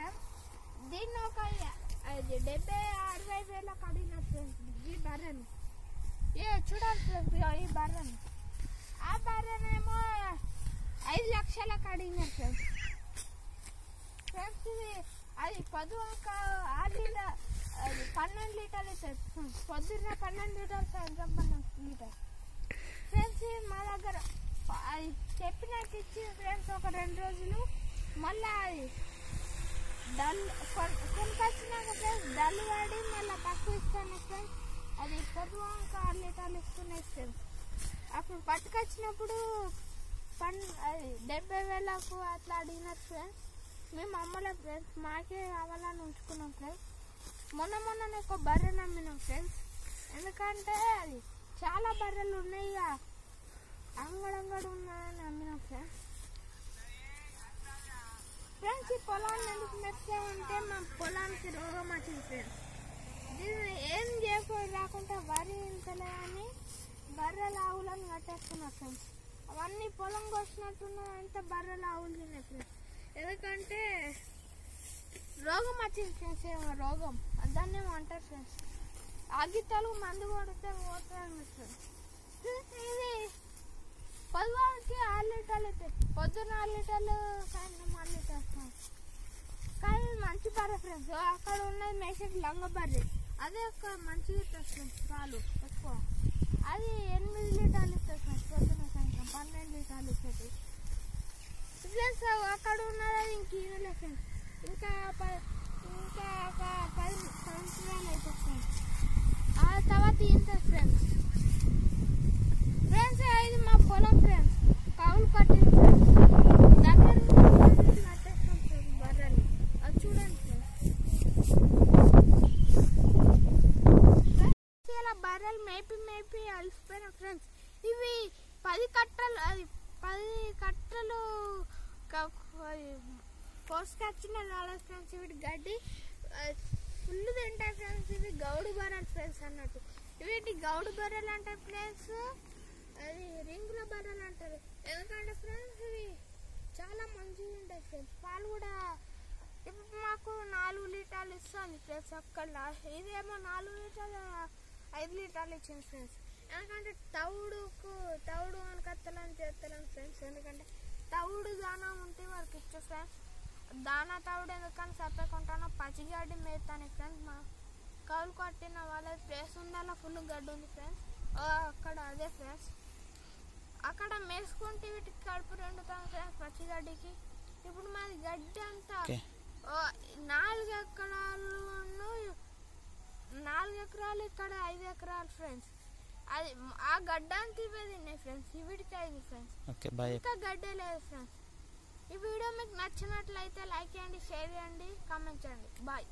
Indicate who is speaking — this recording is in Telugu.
Speaker 1: దాని దీన్ని ఒక డెబ్బై అరవై వేల కడిగిన ఫ్రెండ్స్ ఈ బర్రెని. ఏ చూడాలి ఫ్రెండ్స్ ఈ బర్రెని. ఆ బర్రెనేమో ఐదు లక్షల కడిగిన ఫ్రెండ్స్. ఫ్రెండ్స్ ఇది అది పొద్దుక ఆరు లీటర్ అది పన్నెండు లీటర్లు ఇస్తుంది ఫ్రెండ్స్ పొద్దున్న పన్నెండు లీటర్లు సాయంత్రం పన్నెండు లీటర్ ఫ్రెండ్స్ ఇది మా దగ్గర అది చెప్పినట్టు ఇచ్చిన ఫ్రెండ్స్ ఒక రెండు రోజులు మళ్ళీ అది డల్ కొన్- కొనుకొచ్చినాక ఫ్రెండ్స్ డల్ వాడి మళ్ళీ తక్కువ ఇస్తాను ఫ్రెండ్స్. అది పొద్దుక ఆరు ఇస్తున్నాయి ఫ్రెండ్స్. అప్పుడు పట్టుకొచ్చినప్పుడు పన్ అది డెబ్బై వేలకు అట్లా అడిగినారు ఫ్రెండ్స్. మేము అమ్మలే ఫ్రెండ్స్ మాకే కావాలని ఉంచుకున్నాం ఫ్రెండ్స్. మొన్న మొన్న ఒక బర్రె నమ్మినాం ఫ్రెండ్స్. ఎందుకంటే అది చాలా బర్రెలు ఉన్నాయి ఇక. అంగడంగడు ఉన్నాయని నమ్మినాం ఫ్రెండ్స్. పొలాన్ని ఎందుకు మెచ్చామంటే మా పొలానికి రోగం వచ్చింది ఫ్రెండ్స్ దీన్ని ఏం చేయకూడదు రాకుండా వరి ఇంతలే అని బర్రెల ఆవులను కట్టేస్తున్నారు ఫ్రెండ్స్ అవన్నీ పొలం కోసినట్టున్నది అంతా బర్రెల ఆవులు తిన్నాయి ఫ్రెండ్స్ ఎందుకంటే రోగం వచ్చింది ఫ్రెండ్స్ ఏమో రోగం. దాన్ని అంటారు ఫ్రెండ్స్? ఆగితాలు మందు కొడితే పోతాను ఫ్రెండ్స్ ఇది పొద్దుకి ఆరు లీటర్లు అవుతాయి పొద్దున్న ఆరు లీటర్లు సాయంత్రం ఆరు లీటర్లు ఫ్రెండ్స్ కానీ ఇది మంచి బర్రె ఫ్రెండ్స్ అక్కడ ఉన్నది మేసేది లంగ బర్రె. అదే ఒక మంచి ఫ్రెండ్స్ పాలు ఎక్కువ. అది ఎనిమిది లీటర్లు ఇస్తుంది ఫ్రెండ్స్ పొద్దున్న సాయంత్రం పన్నెండు లీటర్లు ఇస్తుంది ఫ్రెండ్స్ అక్కడ ఉన్నది ఇంక ఫ్రెండ్స్ ఇంకా ప- ఇంకా ఒక పది సంవత్సరాలు అవుతుంది ఫ్రెండ్స్ ఆ తర్వాత ఇంత ఫ్రెండ్స్ ఫ్రెండ్స్ ఇది మా పొలం ఫ్రెండ్స్ కౌలు కట్టింది ఫ్రెండ్స్ దగ్గర నుంచి కట్టేస్తాం ఫ్రెండ్స్ బర్రెలు అది చూడండి ఫ్రెండ్స్ ఫ్రెండ్స్ ఇలా బర్రెలు మేపి మేపి అలసిపోయిన ఫ్రెండ్స్ ఇవి పది కట్టలు అది పది కట్టలు కోసుకొచ్చిన రాలేదు ఫ్రెండ్స్ ఇవి గడ్డి ఫుల్ తింటాయి ఫ్రెండ్స్ ఇవి గౌడు బర్రెలు ఫ్రెండ్స్ అన్నట్టు. ఇవి గౌడు బర్రెలు అంటే ఫ్రెండ్స్ అది రింగుల బర్రెలు అంటారు. ఎందుకంటే ఫ్రెండ్స్ ఇవి చాలా మంచిగా ఉంటాయి ఫ్రెండ్స్ పాలు కూడా ఇప్పుడు మాకు నాలుగు లీటర్లు ఇస్తుంది ఫ్రెండ్స్ అక్కడ. ఇదేమో నాలుగు లీటర్లు ఐదు లీటర్లు ఇచ్చింది ఫ్రెండ్స్. ఎందుకంటే తవుడుకు తవుడు అనకత్తలని చేస్తలేం ఫ్రెండ్స్. ఎందుకంటే తవుడు దానా ఉంటే వాళ్ళకి ఇచ్చే ఫ్రెండ్స్. దానా తవుడు ఎందుకని చెప్పకుంటానో పచ్చిగడ్డి మేస్తాను ఫ్రెండ్స్ మా కౌలు కట్టిన వాళ్ళ ప్లేస్ ఉంది అలా ఫుల్ గడ్డి ఉంది ఫ్రెండ్స్. అక్కడ అదే ఫ్రెండ్స్. అక్కడ మేసుకుంటే వీటికి కడుపు రెండుతాం ఫ్రెండ్స్ పచ్చిగడ్డికి ఇప్పుడు మాది గడ్డి అంతా నాలుగు ఎకరాలు నాలుగు ఎకరాలు ఇక్కడ ఐదు ఎకరాలు ఫ్రెండ్స్ అది ఆ గడ్డ అంతా ఇవే తిన్నాయి ఫ్రెండ్స్ వీటికి ఐదు ఫ్రెండ్స్
Speaker 2: ఓకే బాయ్.
Speaker 1: ఇంకా గడ్డే లేదు ఫ్రెండ్స్ ఈ వీడియో మీకు నచ్చినట్లయితే లైక్ చేయండి షేర్ చేయండి కామెంట్ చేయండి. బాయ్